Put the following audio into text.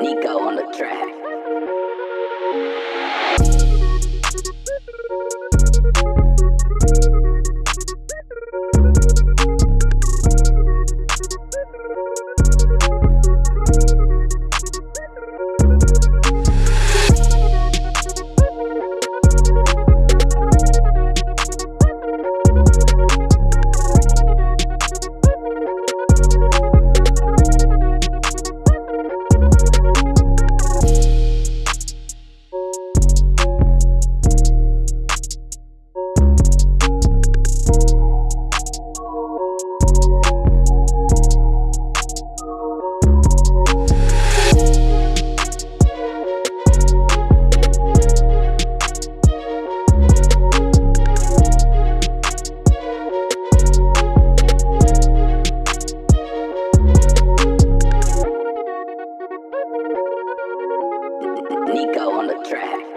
Nico on the track. Nico on the track.